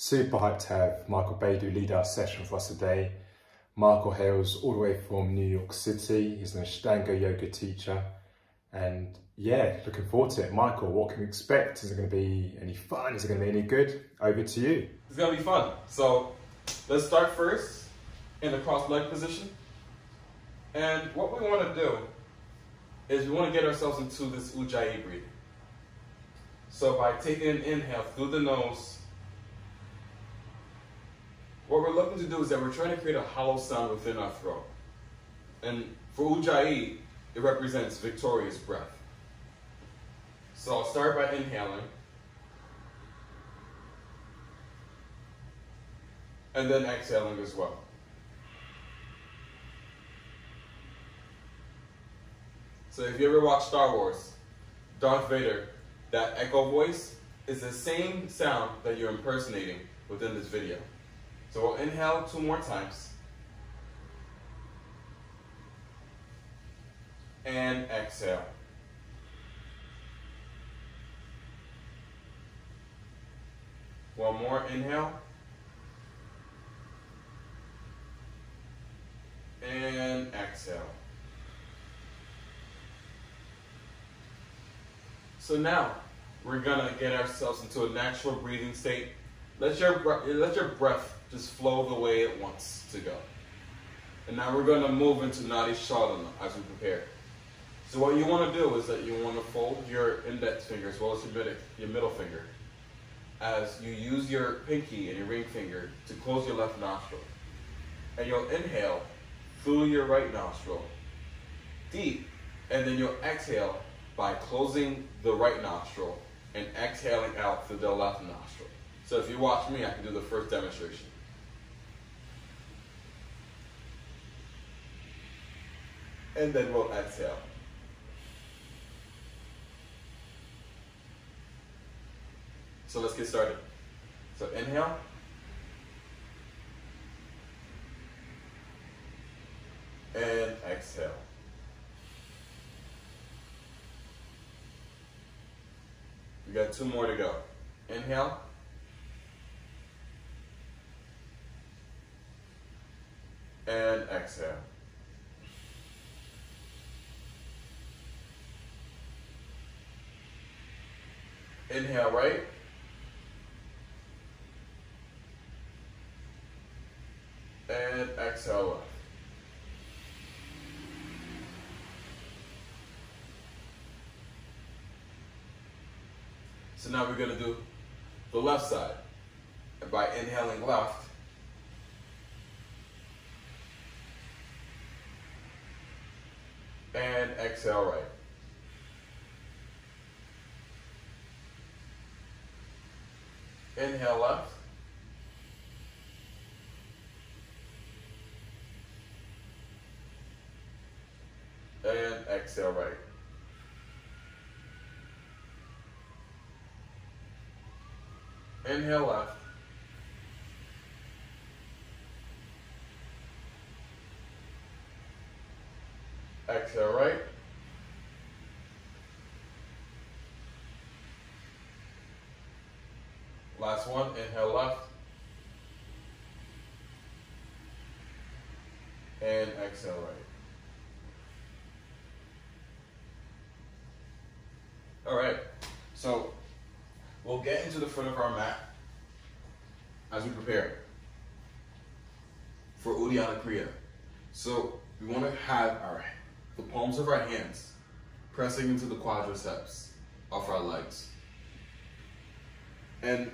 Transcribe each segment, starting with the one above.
Super hyped to have Michael Baidoo lead our session for us today. Michael hails all the way from New York City. He's an Ashtanga yoga teacher. And yeah, looking forward to it. Michael, what can we expect? Is it going to be any fun? Is it going to be any good? Over to you. It's going to be fun. So let's start first in the cross leg position. And what we want to do is we want to get ourselves into this Ujjayi breathing. So by taking an inhale through the nose what we're looking to do is that we're trying to create a hollow sound within our throat. And for Ujjayi, it represents victorious breath. So I'll start by inhaling. And then exhaling as well. So if you ever watch Star Wars, Darth Vader, that echo voice is the same sound that you're impersonating within this video. So we'll inhale two more times. And exhale. One more inhale. And exhale. So now, we're gonna get ourselves into a natural breathing state. Let your, let your breath just flow the way it wants to go. And now we're going to move into Nadi Shodhana as we prepare. So what you want to do is that you want to fold your index finger as well as your middle, your middle finger as you use your pinky and your ring finger to close your left nostril. And you'll inhale through your right nostril deep, and then you'll exhale by closing the right nostril and exhaling out through the left nostril. So if you watch me, I can do the first demonstration. And then we'll exhale. So let's get started. So inhale. And exhale. We got two more to go. Inhale. And exhale. Inhale right. And exhale left. So now we're going to do the left side. And by inhaling left, and exhale right. Inhale left. And exhale right. Inhale left. Exhale right. Last one, inhale left. And exhale right. All right, so we'll get into the foot of our mat as we prepare for Uddiyana Kriya. So we want to have our the palms of our hands pressing into the quadriceps of our legs. And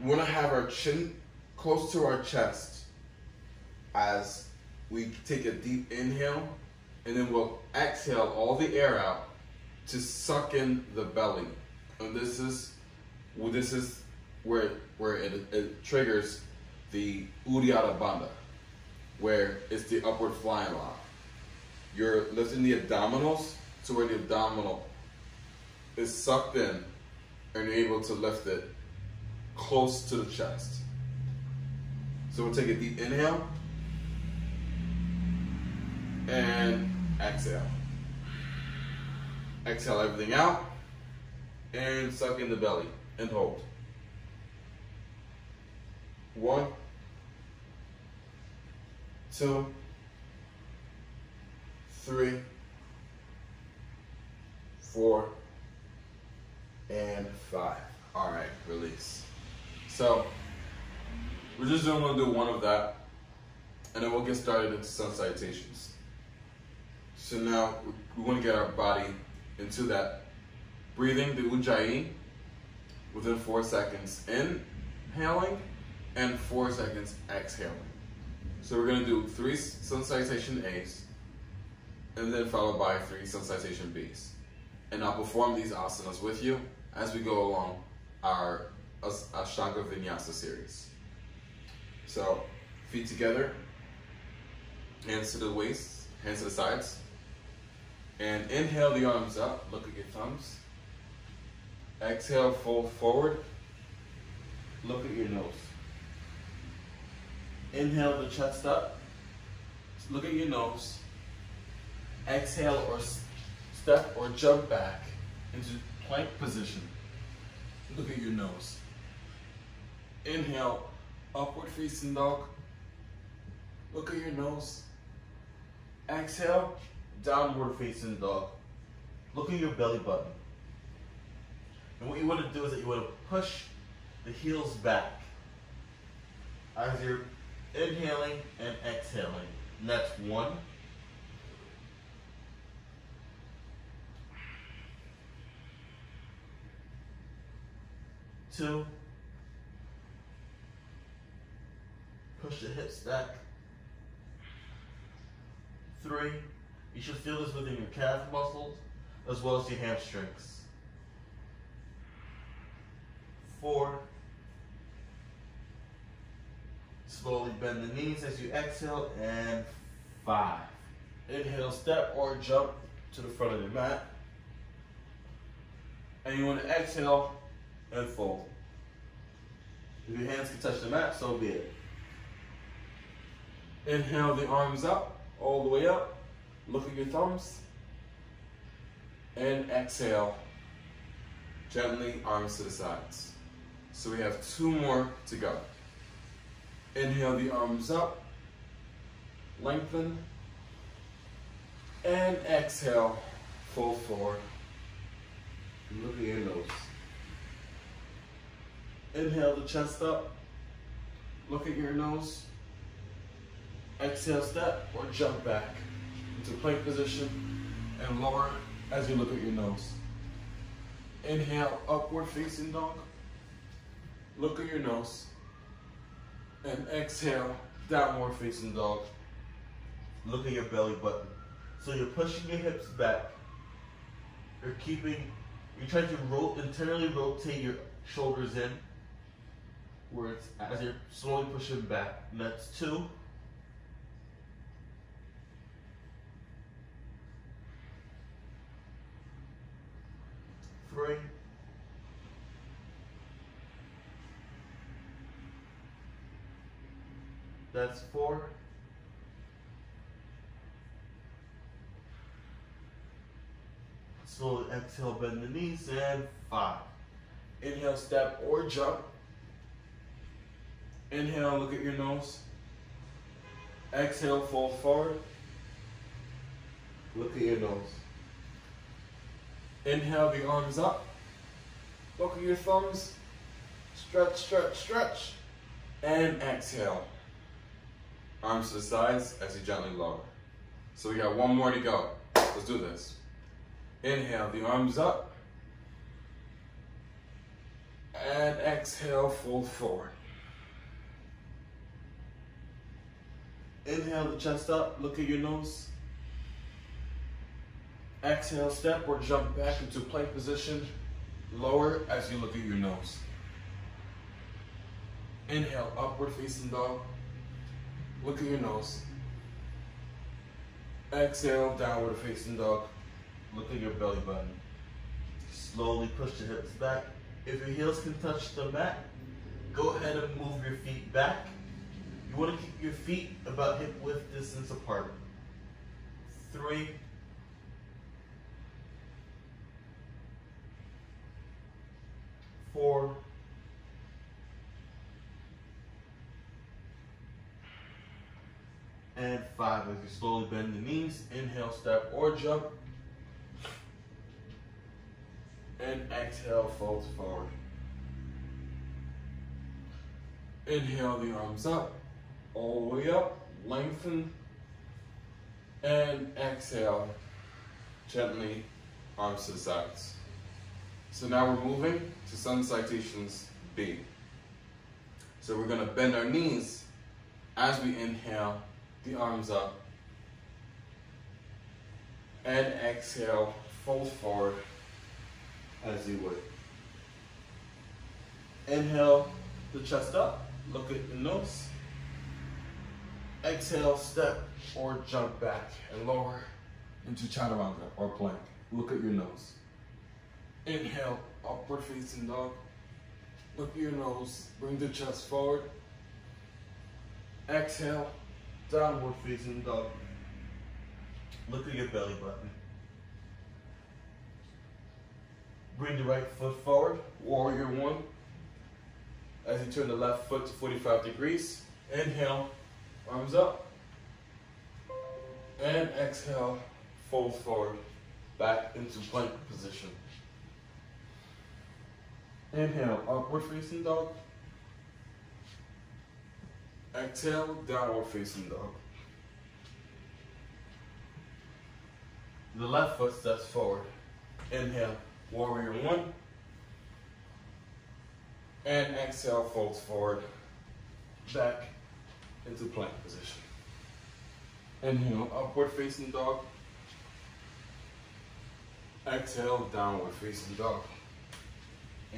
we want to have our chin close to our chest as we take a deep inhale and then we'll exhale all the air out to suck in the belly. And this is well, this is where where it, it triggers the Uddiyana Bandha, where it's the upward flying lock. You're lifting the abdominals to where the abdominal is sucked in and you're able to lift it close to the chest. So we'll take a deep inhale and exhale. Exhale everything out and suck in the belly and hold. One, two, three, four, and five. All right, release. So we're just gonna do one of that, and then we'll get started into sun salutations. So now we want to get our body into that breathing the ujjayi within four seconds inhaling and four seconds exhaling. So we're gonna do three sun salutation A's and then followed by three sun salutation B's. And I'll perform these asanas with you as we go along our Ashtanga Vinyasa series. So feet together, hands to the waist, hands to the sides. And inhale the arms up, look at your thumbs. Exhale, fold forward, look at your nose. Inhale the chest up, look at your nose. Exhale or step or jump back into plank position. Look at your nose. Inhale, upward facing dog. Look at your nose. Exhale, downward facing dog. Look at your belly button. And what you want to do is that you want to push the heels back as you're inhaling and exhaling. And that's one. Two. Push the hips back. Three. You should feel this within your calf muscles as well as your hamstrings. Four. Slowly bend the knees as you exhale. And five. Inhale, step or jump to the front of the mat. And you want to exhale and fold. If your hands can touch the mat, so be it. Inhale the arms up, all the way up. Look at your thumbs. And exhale. Gently, arms to the sides. So we have two more to go. Inhale the arms up. Lengthen. And exhale, fold forward. Look at your nose. Inhale the chest up. Look at your nose. Exhale, step or jump back into plank position and lower as you look at your nose. Inhale, upward facing dog. Look at your nose. And exhale, downward facing dog. Look at your belly button. So you're pushing your hips back. You're keeping, you're trying to ro internally rotate your shoulders in where it's as you're slowly pushing back. And that's two. Three. That's four. Slowly exhale, bend the knees, and five. Inhale, step or jump. Inhale, look at your nose. Exhale, fold forward. Look at your nose. Inhale the arms up. At your thumbs. Stretch, stretch, stretch. And exhale. Arms to the sides as you gently lower. So we got one more to go. Let's do this. Inhale the arms up. And exhale, fold forward. Inhale the chest up, look at your nose. Exhale, step or jump back into plank position. Lower as you look at your nose. Inhale, upward facing dog. Look at your nose. Exhale, downward facing dog. Look at your belly button. Slowly push the hips back. If your heels can touch the mat, go ahead and move your feet back. You want to keep your feet about hip width distance apart. Three, Four and five as you slowly bend the knees inhale step or jump. And exhale fold forward. Inhale the arms up all the way up lengthen. And exhale gently arms to sides. So now we're moving to sun salutations B. So we're gonna bend our knees as we inhale, the arms up. And exhale, fold forward as you would. Inhale, the chest up, look at the nose. Exhale, step or jump back and lower into chaturanga or plank. Look at your nose. Inhale, upward facing dog. Look your nose, bring the chest forward. Exhale, downward facing dog. Look at your belly button. Bring the right foot forward, warrior one. As you turn the left foot to 45 degrees, inhale, arms up. And exhale, fold forward, back into plank position. Inhale, upward facing dog. Exhale, downward facing dog. The left foot steps forward. Inhale, warrior one. And exhale, folds forward, back into plank position. Inhale, upward facing dog. Exhale, downward facing dog.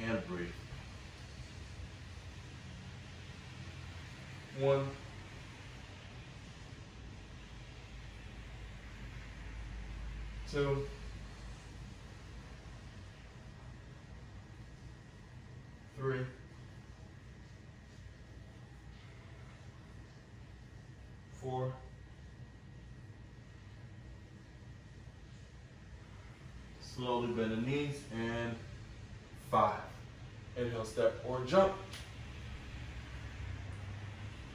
And breathe. One. Two. Three. Four. Slowly bend the knees and five. Inhale, step or jump.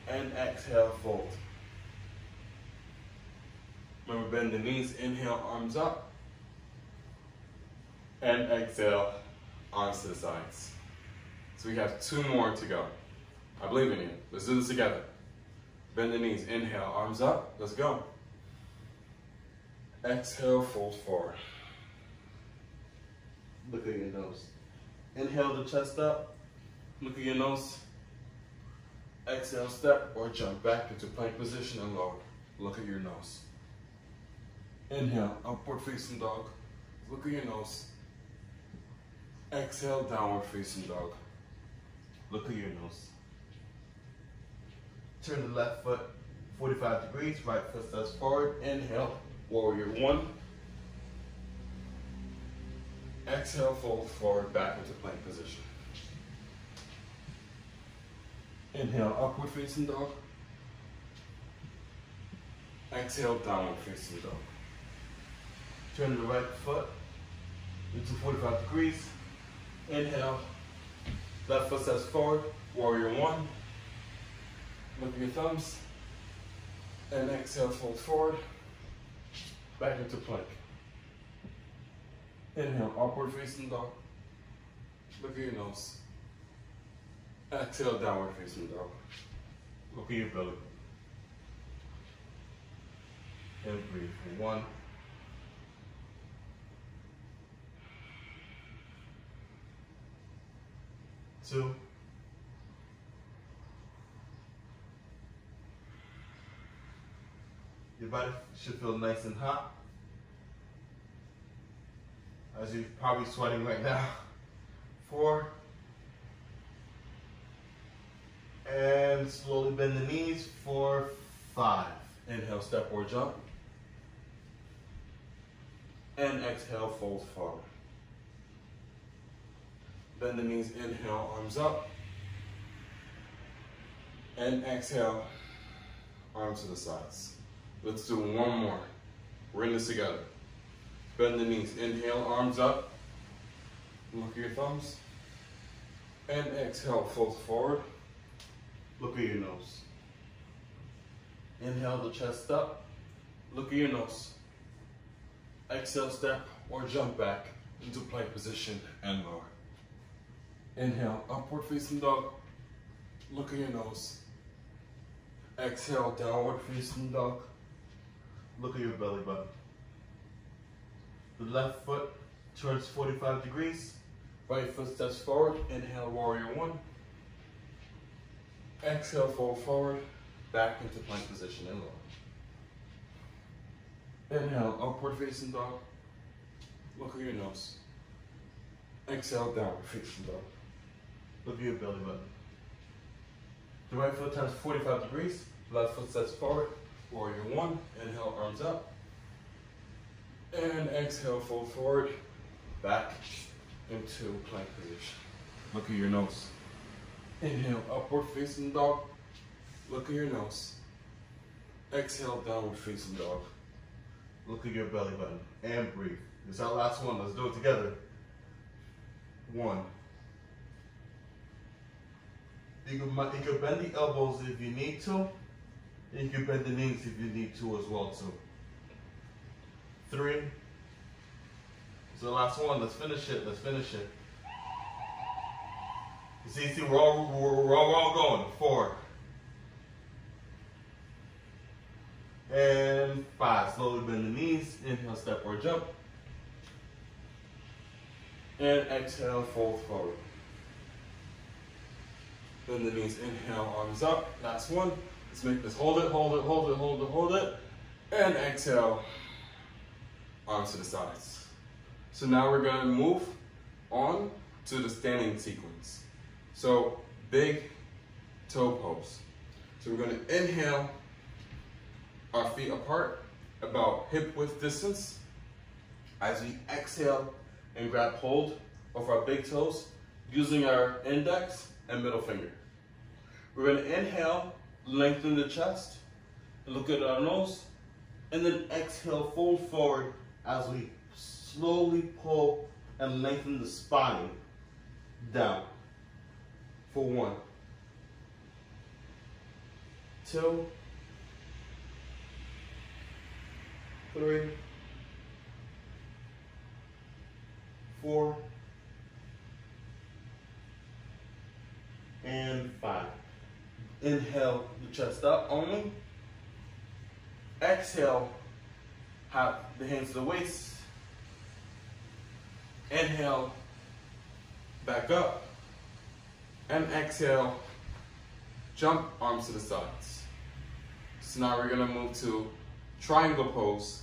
And exhale, fold. Remember, bend the knees, inhale, arms up. And exhale, arms to the sides. So we have two more to go. I believe in you. Let's do this together. Bend the knees, inhale, arms up. Let's go. Exhale, fold forward. Look at your nose. Inhale the chest up. Look at your nose. Exhale, step or jump back into plank position and lower. Look at your nose. Inhale, upward facing dog. Look at your nose. Exhale, downward facing dog. Look at your nose. Turn the left foot 45 degrees, right foot steps forward. Inhale, warrior one. Exhale, fold forward, back into plank position. Inhale, upward facing dog. Exhale, downward facing dog. Turn the right foot into 45 degrees. Inhale, left foot steps forward, warrior one. Look at your thumbs. And exhale, fold forward, back into plank. Inhale, upward facing dog. Look at your nose. Exhale, downward facing dog. Look at your belly. And breathe. One. Two. Your body should feel nice and hot as you're probably sweating right now. Four. And slowly bend the knees Four, five. Inhale, step or jump. And exhale, fold forward. Bend the knees, inhale, arms up. And exhale, arms to the sides. Let's do one more. We're in this together. Bend the knees. Inhale, arms up. Look at your thumbs. And exhale, fold forward. Look at your nose. Inhale the chest up. Look at your nose. Exhale, step or jump back into plank position and lower. Inhale, upward facing dog. Look at your nose. Exhale, downward facing dog. Look at your belly button. The left foot turns 45 degrees. Right foot steps forward. Inhale, warrior one. Exhale, fold forward. Back into plank position and lower. Inhale, upward facing dog. Look at your nose. Exhale, downward facing dog. Look at your belly button. The right foot turns 45 degrees. Left foot steps forward. Warrior one. Inhale, arms up. And exhale, fold forward. Back into plank position. Look at your nose. Inhale, upward facing dog. Look at your nose. Exhale, downward facing dog. Look at your belly button and breathe. This is our last one. Let's do it together. One. You can, you can bend the elbows if you need to. And you can bend the knees if you need to as well too. Three. So the last one. Let's finish it. Let's finish it. You see, see, we're all, we're, we're all, we're all going. Four. And five. Slowly bend the knees. Inhale, step or jump. And exhale, fold forward. Bend the knees, inhale, arms up. Last one. Let's make this hold it, hold it, hold it, hold it, hold it. And exhale, arms to the sides. So now we're gonna move on to the standing sequence. So big toe pose. So we're gonna inhale our feet apart, about hip width distance. As we exhale and grab hold of our big toes using our index and middle finger. We're gonna inhale, lengthen the chest, look at our nose, and then exhale, fold forward as we slowly pull and lengthen the spine down. For one, two, three, four, and five. Inhale the chest up only. Exhale, have the hands to the waist. Inhale, back up. And exhale, jump arms to the sides. So now we're gonna move to triangle pose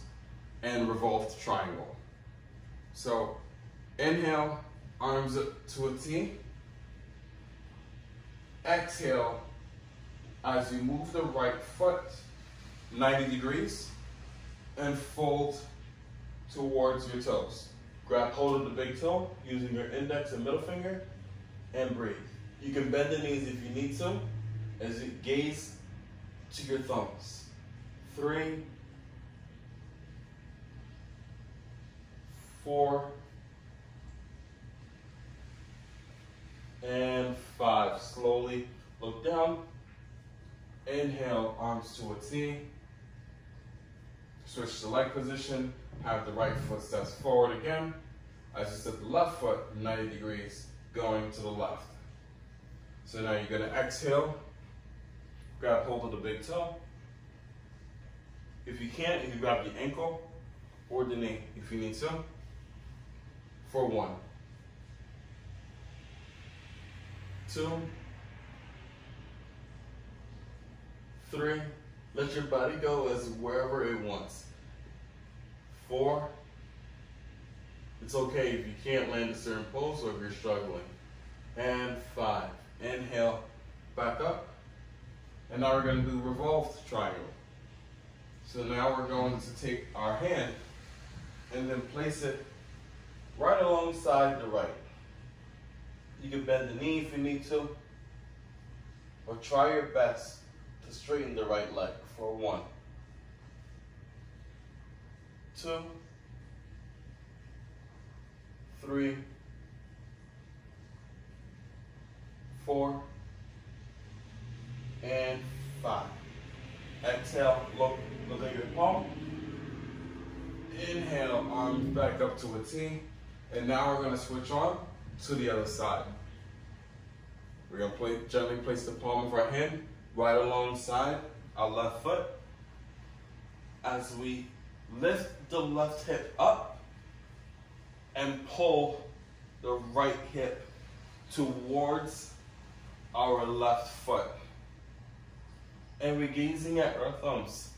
and revolved triangle. So inhale, arms up to a T. Exhale, as you move the right foot 90 degrees and fold towards your toes. Grab hold of the big toe using your index and middle finger and breathe. You can bend the knees if you need to as you gaze to your thumbs. Three, four, and five. Slowly look down. Inhale, arms to a T. Switch to leg position. Have the right foot steps forward again. As you step the left foot 90 degrees, going to the left. So now you're gonna exhale, grab hold of the big toe. If you can't, you can grab the ankle or the knee if you need to. For one, two, three. Let your body go as wherever it wants. Four. It's okay if you can't land a certain pose or if you're struggling. And five. Inhale, back up. And now we're going to do revolved triangle. So now we're going to take our hand and then place it right alongside the right. You can bend the knee if you need to, or try your best to straighten the right leg for one, two, three, four, and five. Exhale. look, look at your palm. Inhale, arms back up to a T. And now we're gonna switch on to the other side. We're gonna play, gently place the palm of our hand right alongside our left foot. As we lift the left hip up and pull the right hip towards our left foot. And we're gazing at our thumbs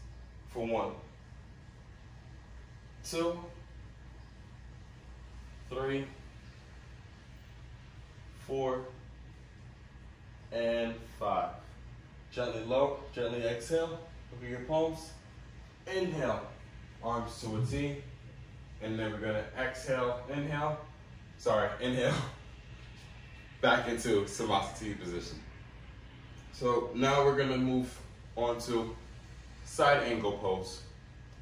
for one, two, three, four, and five. Gently low, gently exhale. Look at your palms. Inhale, arms to a T. And then we're gonna exhale, inhale. Sorry, inhale. Back into Samasthiti position. So now we're gonna move on to side angle pose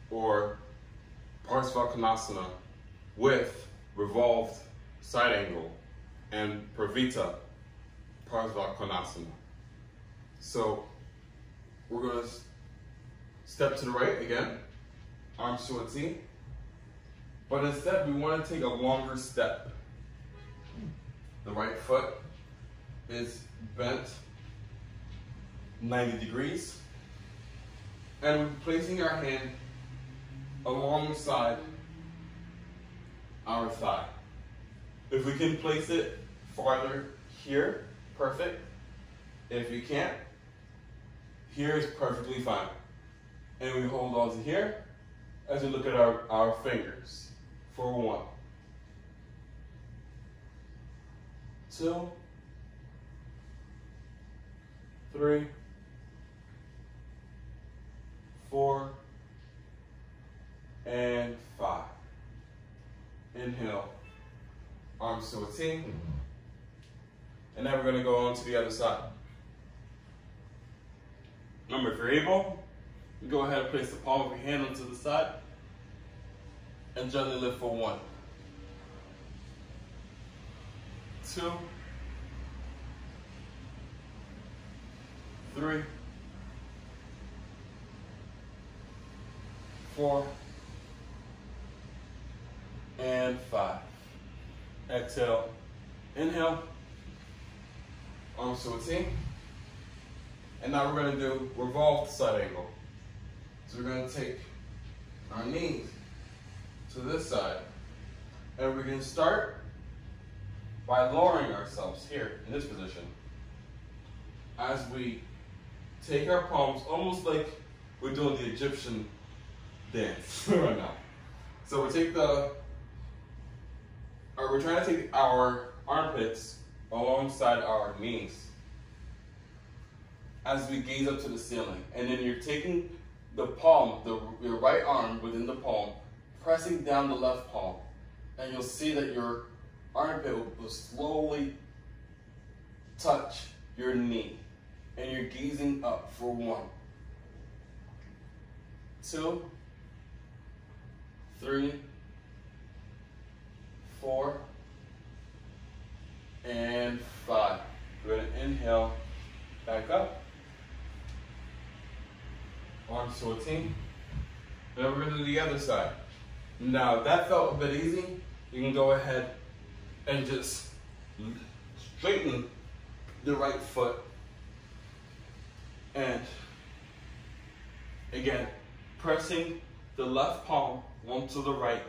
or Parsvakonasana with revolved side angle and Parivrtta Parsvakonasana. So we're gonna step to the right again, arms to a T. But instead we wanna take a longer step. The right foot is bent 90 degrees. And we're placing our hand alongside our thigh. If we can place it farther here, perfect. If you can't, here is perfectly fine. And we hold on to here as we look at our, our fingers for one, two, three, four, and five. Inhale, arms to a T. And now we're gonna go on to the other side. Remember, if you're able, you go ahead and place the palm of your hand onto the side and gently lift for one, two, three, four, and five. Exhale, inhale, arms to a T. And now we're gonna do revolved side angle. So we're gonna take our knees to this side, and we're gonna start by lowering ourselves here in this position. As we take our palms almost like we're doing the Egyptian dance right now. So we take the, or we're trying to take our armpits alongside our knees as we gaze up to the ceiling. And then you're taking the palm, the, your right arm within the palm, pressing down the left palm. And you'll see that your armpit will slowly touch your knee. And you're gazing up for one, two, three, four, and five. We're gonna inhale, back up. Arms to a T. Then we're gonna do the other side. Now, that felt a bit easy, you can go ahead and just straighten the right foot. And again, pressing the left palm onto the right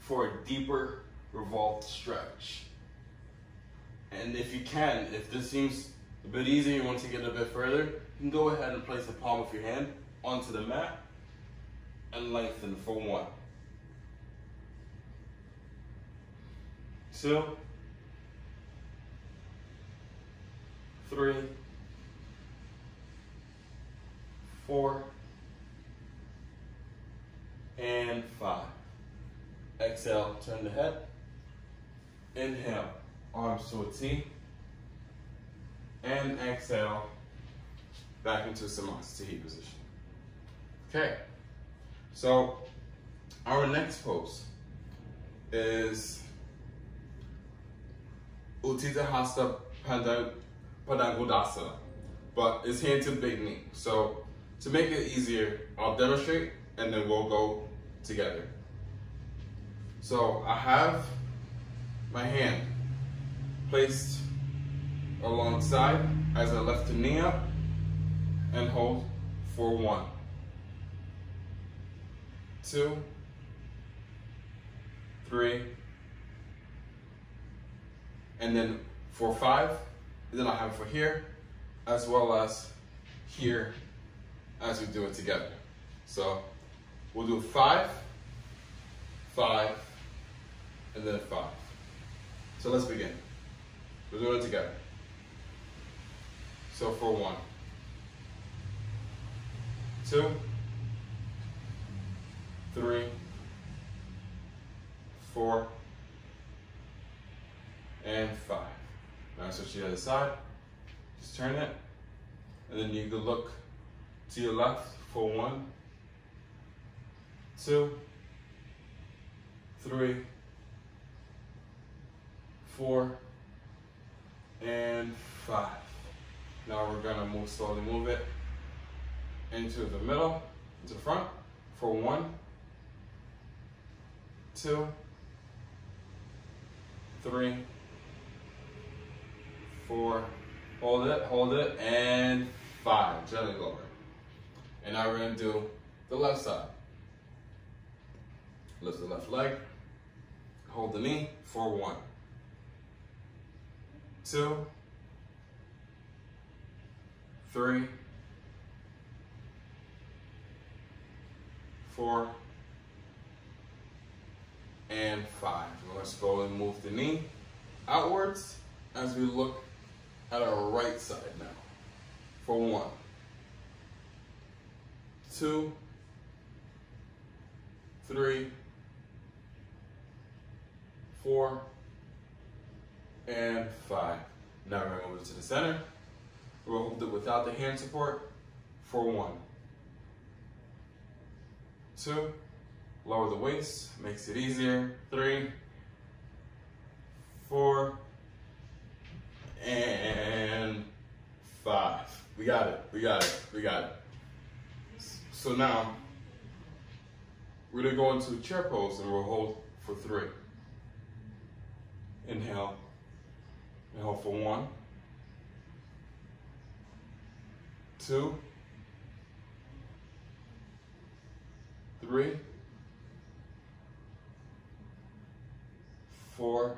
for a deeper revolved stretch. And if you can, if this seems a bit easier, you want to get a bit further, you can go ahead and place the palm of your hand onto the mat and lengthen for one. Two, three, four, and five. Exhale, turn the head. Inhale, arms to a T. And exhale, back into Samasthiti position. Okay, so our next pose is Utthita Hasta Padangudasana, but it's hand to big knee. So To make it easier, I'll demonstrate and then we'll go together. So I have my hand placed alongside as I lift the knee up and hold for one, two, three, and then for five, and then I have for here, as well as here, as we do it together. So we'll do five, five, and then five. So let's begin. We're doing it together. So for one, two, three, four, and five. Now switch to the other side. Just turn it, and then you can look to your left for one, two, three, four, and five. Now we're gonna move slowly, move it into the middle, into front for one, two, three, four, hold it, hold it, and five, gently lower. And now we're gonna do the left side. Lift the left leg, hold the knee for one, two, three, four, and five. We're gonna slowly move the knee outwards as we look at our right side now. For one, two, three, four, and five. Now we're gonna move to the center. We're gonna hold it without the hand support for one, two, lower the waist, makes it easier, three, four, and five. We got it, we got it, we got it. So now, we're gonna go into chair pose and we'll hold for three. Inhale, inhale for one, two, three, four,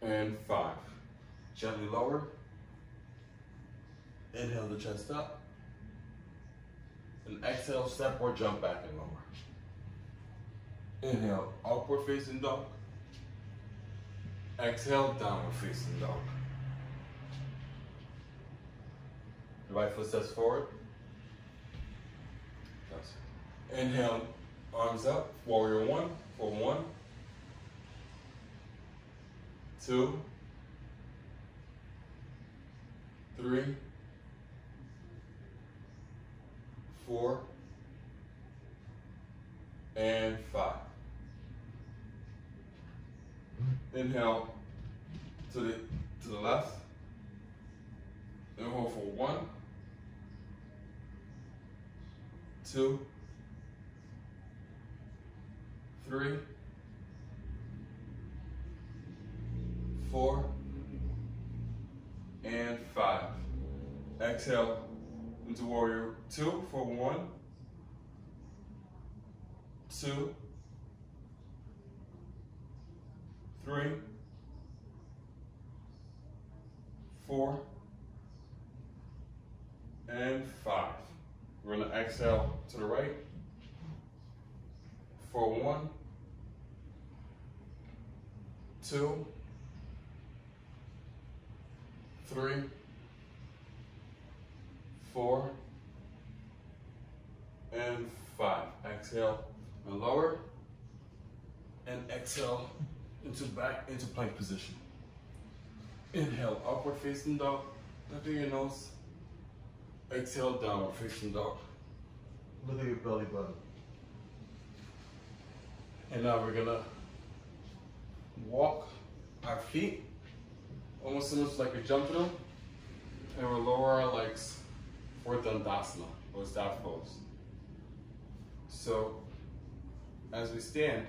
and five. Gently lower. Inhale the chest up. And exhale, step or jump back and lower. Inhale, upward facing dog. Exhale, downward facing dog. Right foot steps forward. Inhale, arms up, warrior one, for one, two, three, four, and five. Inhale to the to the left. Inhale for one, two, three, four, and five. Exhale into warrior two for one, two, three, four, and five. We're gonna exhale to the right for one, two, three, four, and five. Exhale and lower, and exhale into back into plank position. Inhale, upward facing dog, look at your nose. Exhale, downward facing dog. Look at your belly button. And now we're gonna walk our feet almost almost like a jump them And we'll lower our legs for Dandasana, or staff pose. So, as we stand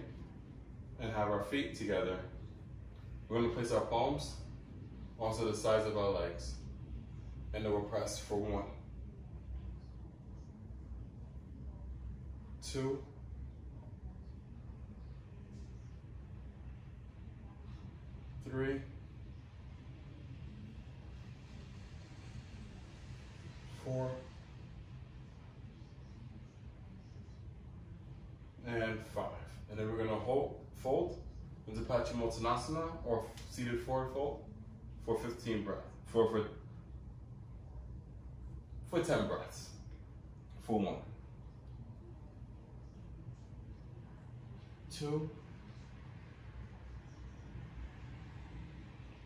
and have our feet together, we're going to place our palms onto the sides of our legs. And then we'll press for one, two, three, four, and five. And then we're gonna hold, fold into Paschimottanasana or seated forward fold for 15 breaths, for, for, for 10 breaths, for one, two,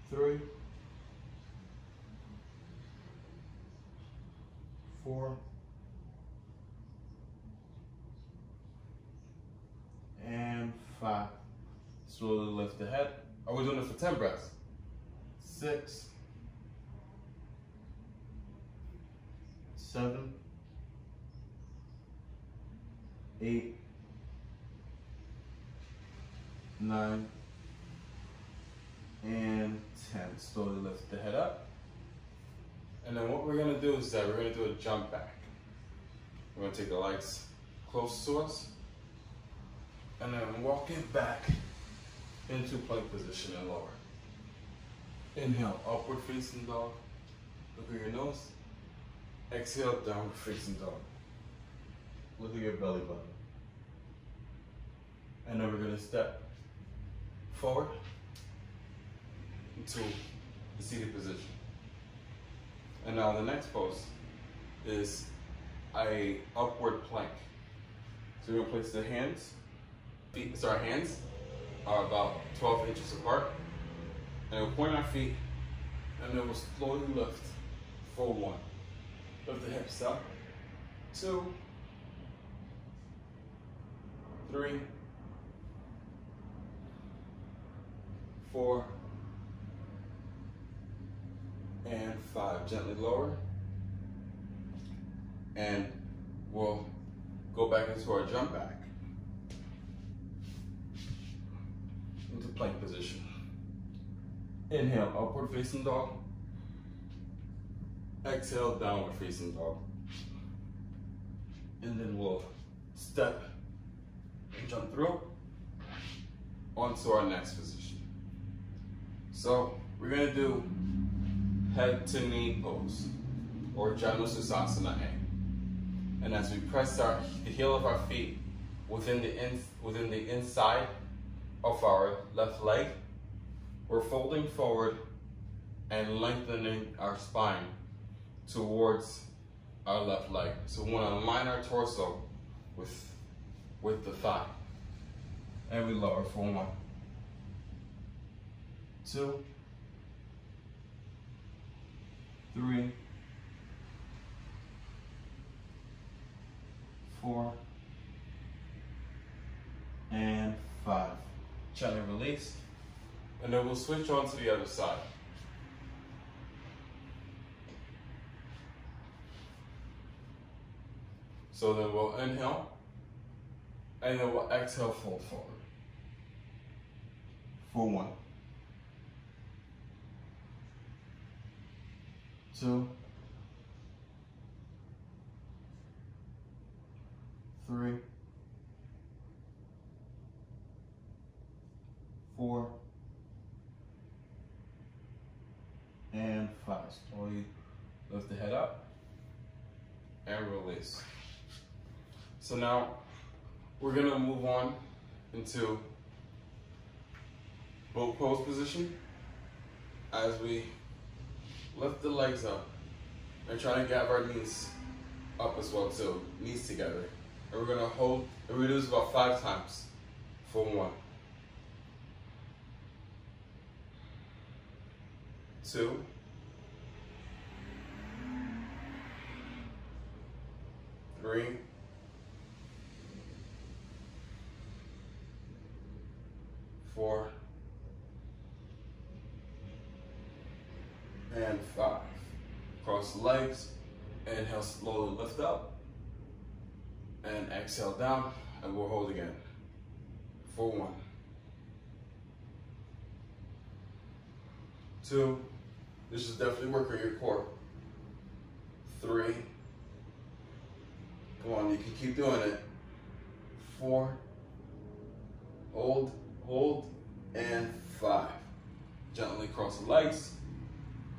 three, four, and five. Slowly lift the head. Are we doing it for 10 breaths? Six, seven, eight, nine, and 10. Slowly lift the head up. And then what we're gonna do is that we're gonna do a jump back. We're gonna take the legs close to us and then walk it back into plank position and lower. Inhale, upward facing dog. Look at your nose. Exhale, downward facing dog. Look at your belly button. And then we're gonna step forward into the seated position. And now the next pose is a upward plank. So we're gonna place the hands, feet, so our hands are about 12 inches apart. And we'll point our feet and then we'll slowly lift for one. Lift the hips up, two, three, four, and five. Gently lower. And we'll go back into our jump back. Into plank position. Inhale, upward facing dog. Exhale, downward facing dog. And then we'll step and jump through onto our next position. So we're gonna do head to knee pose or Janu Sirsasana A. And as we press our the heel of our feet within the in, within the inside of our left leg, we're folding forward and lengthening our spine towards our left leg. So we want to align our torso with, with the thigh. And we lower for one, two, three, four, and five. Gently release. And then we'll switch on to the other side. So then we'll inhale, and then we'll exhale, fold forward. For one, two, three, four, and five. Slowly lift the head up and release. So now we're gonna move on into boat pose position as we lift the legs up and try to get our knees up as well too, knees together. And we're gonna hold, and we do this about five times for one. Two. Three. Four. And five. cross the legs, inhale, slowly lift up, and exhale down, and we'll hold again. For one. Two, this is definitely working your core. Three, come on, you can keep doing it. Four, hold, hold, and five. Gently cross the legs,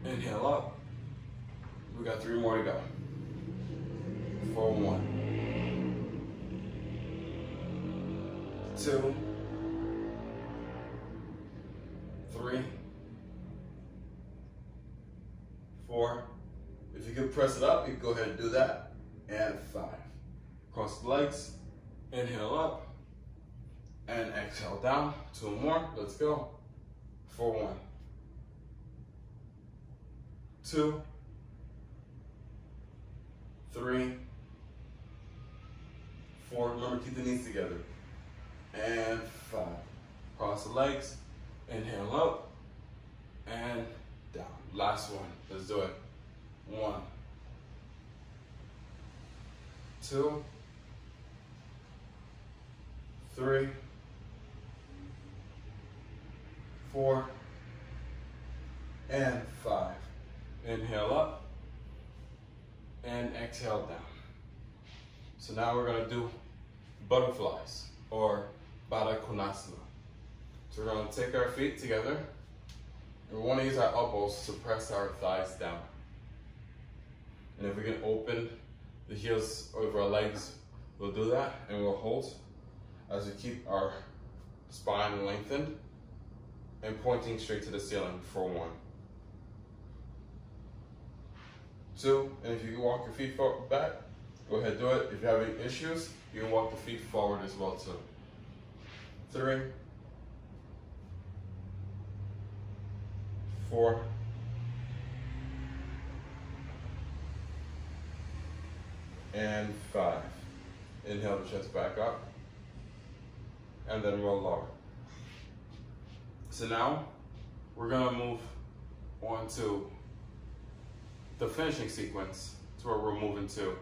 inhale up. We got three more to go. For one. Two. Three. Four. If you can press it up, you can go ahead and do that. And five. Cross the legs. Inhale up. And exhale down. Two more. Let's go. For one. Two. Three. Four. Remember, keep the knees together. And five. Cross the legs. Inhale up. And down. Last one. Let's do it. One. Two. Three. Four. And five. Inhale up. And exhale down. So now we're gonna do butterflies or Baddha Konasana. So we're gonna take our feet together and we wanna use our elbows to press our thighs down. And if we can open the heels over our legs, we'll do that and we'll hold as we keep our spine lengthened and pointing straight to the ceiling for one. Two, and if you can walk your feet back, go ahead do it. If you have any issues, you can walk the feet forward as well too. Three, four, and five. Inhale the chest back up, and then roll lower. So now, we're gonna move on to the finishing sequence to where we're moving to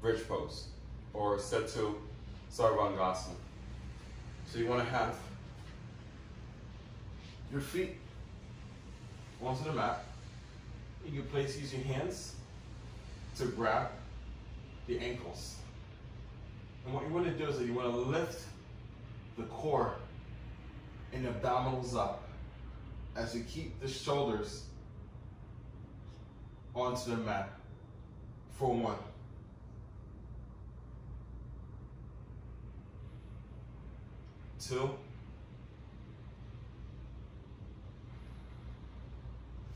bridge pose or Setu Sarvangasana. So you want to have your feet onto the mat. You can place use your hands to grab the ankles. And what you want to do is that you want to lift the core and abdominals up as you keep the shoulders onto the mat for one. Two.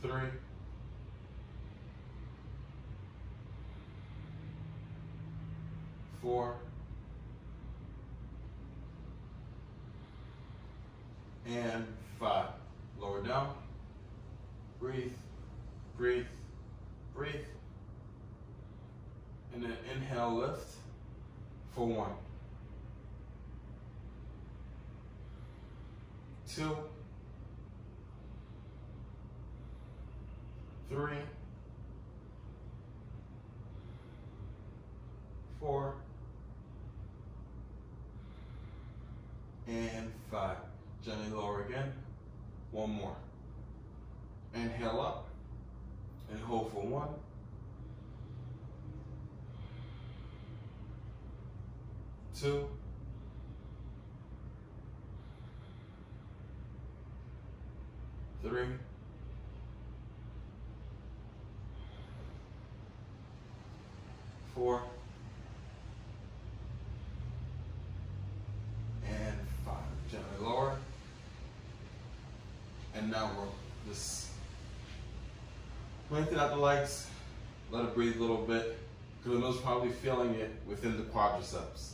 Three. Four. And five. Lower down. Breathe. Breathe breathe, and then inhale, lift for one, two, three, four, and five. Gently lower again. One more. Inhale up and hold for one. Two. Three. Four. And five. Gently lower. And now we're Lengthen out the legs, let it breathe a little bit, because know it's probably feeling it within the quadriceps.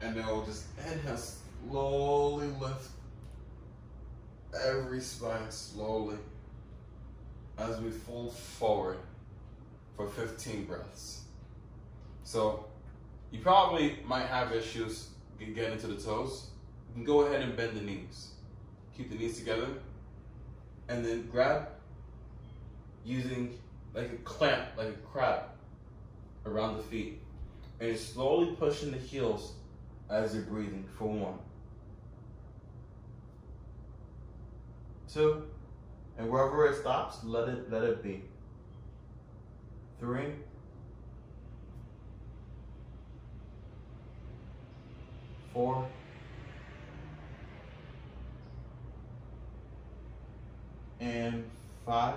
And then we'll just inhale, slowly lift every spine slowly as we fold forward for 15 breaths. So you probably might have issues getting to the toes. You can go ahead and bend the knees. Keep the knees together and then grab using like a clamp, like a crab around the feet. And slowly pushing the heels as you're breathing for one. Two. And wherever it stops, let it let it be. Three. Four. And five.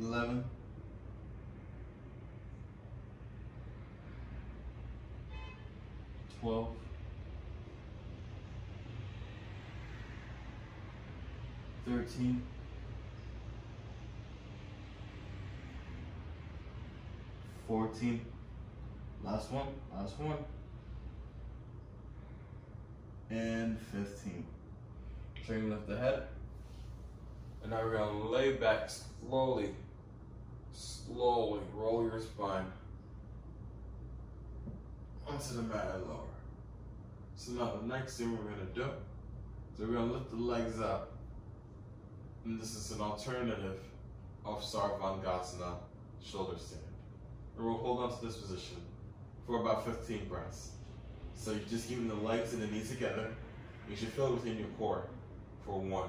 Eleven. Twelve. Thirteen. Fourteen. Last one. Last one. And fifteen. So you lift the head. And now we're gonna lay back slowly. Slowly roll your spine onto the mat lower. So now the next thing we're gonna do, so we're gonna lift the legs up. And this is an alternative of Sarvangasana shoulder stand. And we'll hold on to this position for about 15 breaths. So you're just keeping the legs and the knees together. You should feel it within your core for one.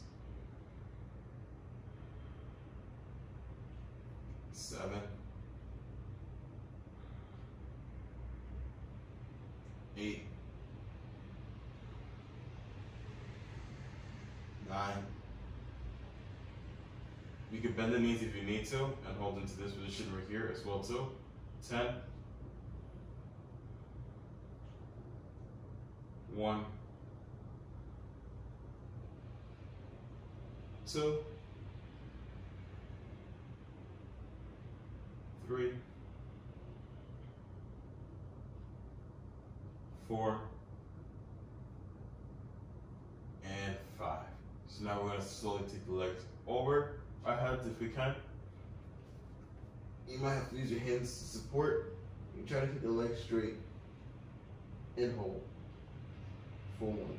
You can bend the knees if you need to and hold into this position right here as well too. 10, 1, 2, 3, 4, we can. You might have to use your hands to support. You try to keep the leg straight and hold. For one.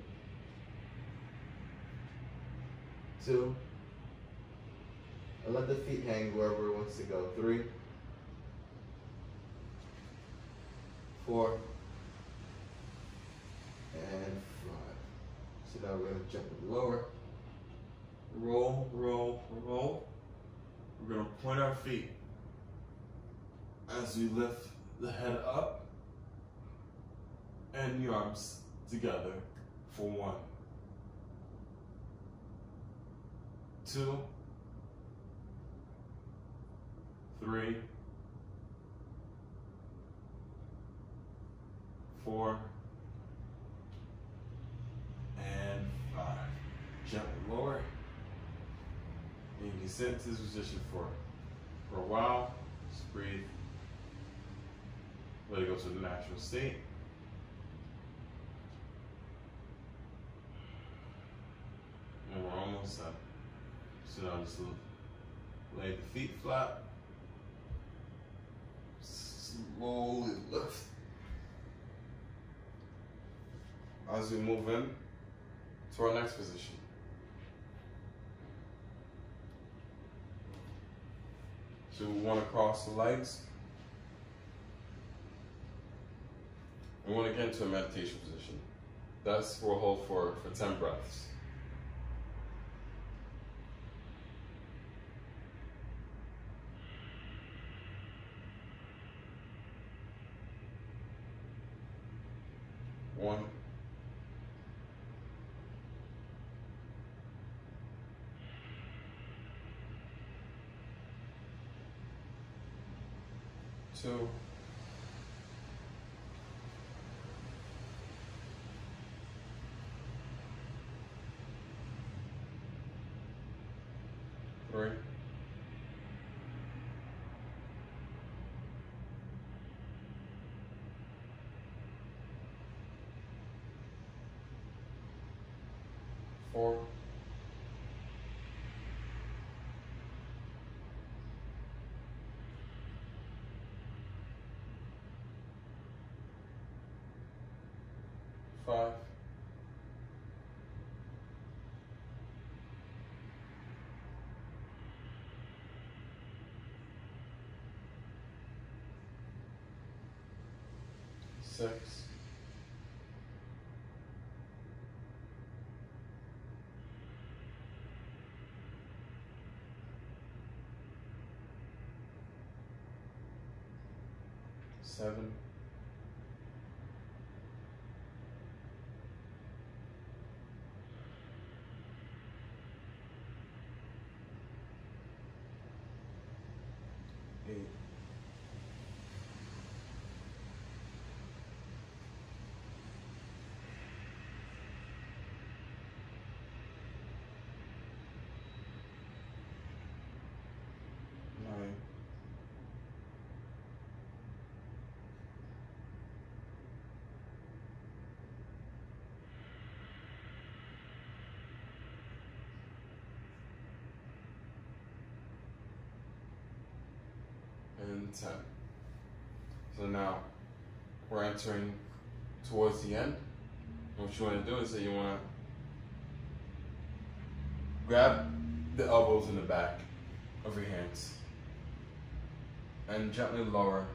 Two. And let the feet hang wherever it wants to go. Three. Four. And five. So now we're gonna jump it lower. Roll, roll, roll. We're gonna point our feet. As we lift the head up and the arms together for one, two, three, four, and five. Gently lower. And you can sit into this position for, for a while. Just breathe. Let it go to the natural state. And we're almost done. So now just lay the feet flat. Slowly lift. As we move in to our next position. So we want to cross the legs. We want to get into a meditation position. That's we'll hold for, for 10 breaths. Two, three, four, five, six, seven, eight, nine, and 10. So now we're entering towards the end. What you want to do is that you want to grab the elbows in the back of your hands and gently lower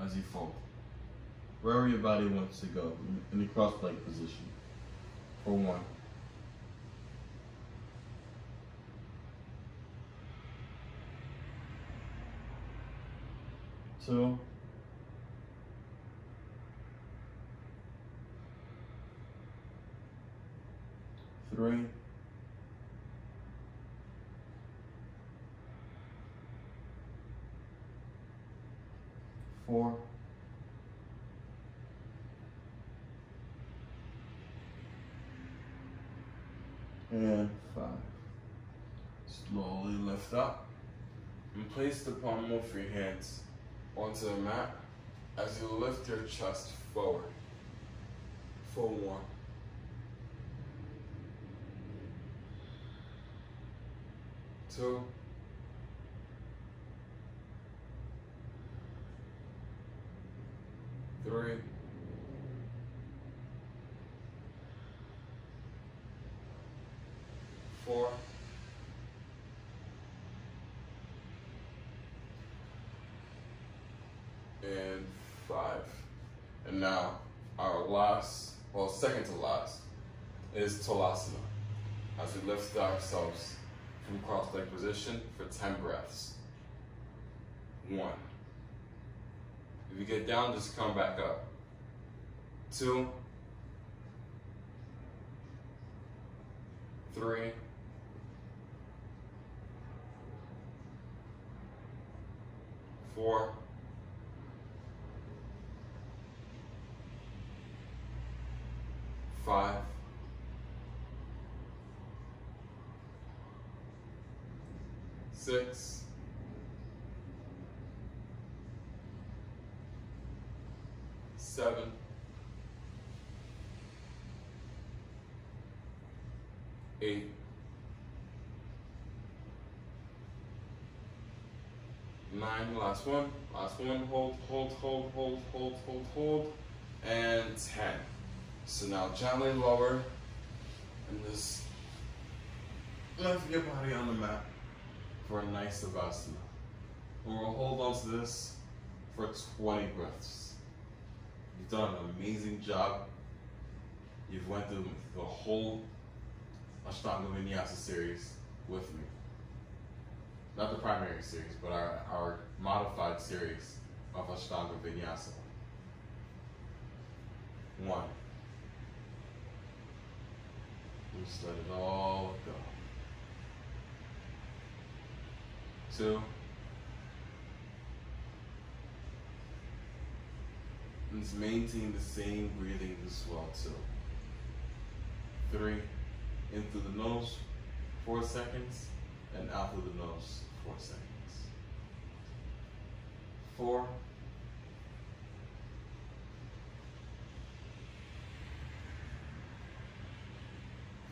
as you fold. Wherever your body wants to go in the cross leg position. For one. Two. Three. Four. And five. Slowly lift up and place the palm of your hands onto the mat as you lift your chest forward for one. Two. Three. Four. and five. And now our last, well, second to last, is Tolasana. As we lift ourselves from cross leg position for 10 breaths. One. If you get down, just come back up. Two. Three. Four. Five, six, seven, eight, nine, last one, last one, hold, hold, hold, hold, hold, hold, hold, and 10. So now gently lower and just lift your body on the mat for a nice Savasana. And we'll hold on to this for 20 breaths. You've done an amazing job. You've went through the whole Ashtanga Vinyasa series with me. Not the primary series, but our, our modified series of Ashtanga Vinyasa. One. Just let it all go. Two. Just maintain the same breathing as well too. Three, in through the nose, four seconds, and out through the nose, four seconds. Four,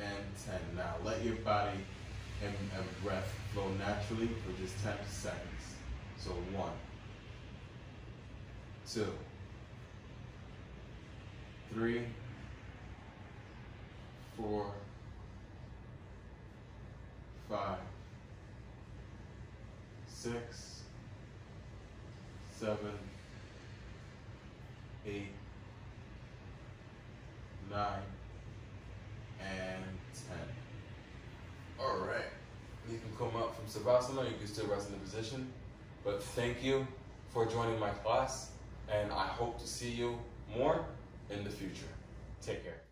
and 10. Now let your body and, and breath flow naturally for just 10 seconds. So one, two, three, four, five, six, seven, eight, nine, and 10. All right. You can come up from Savasana, you can still rest in the position. But thank you for joining my class, and I hope to see you more in the future. Take care.